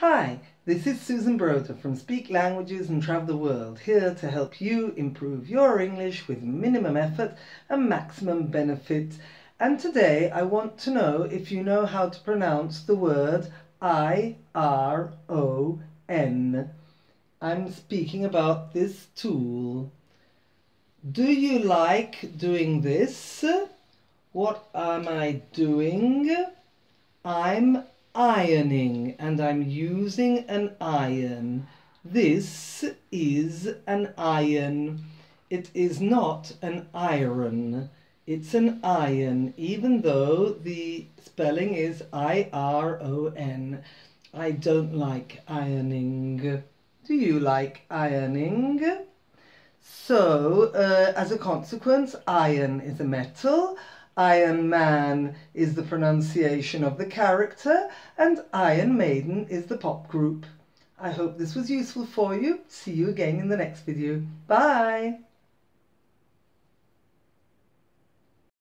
Hi, this is Susan Broder from Speak Languages and Travel the World, here to help you improve your English with minimum effort and maximum benefit. And today I want to know if you know how to pronounce the word I R O N. I'm speaking about this tool. Do you like doing this? What am I doing? I'm ironing and I'm using an iron. This is an iron. It is not an iron. It's an iron, even though the spelling is I-R-O-N. I don't like ironing. Do you like ironing? So, uh, as a consequence, iron is a metal. Iron Man is the pronunciation of the character, and Iron Maiden is the pop group. I hope this was useful for you. See you again in the next video. Bye!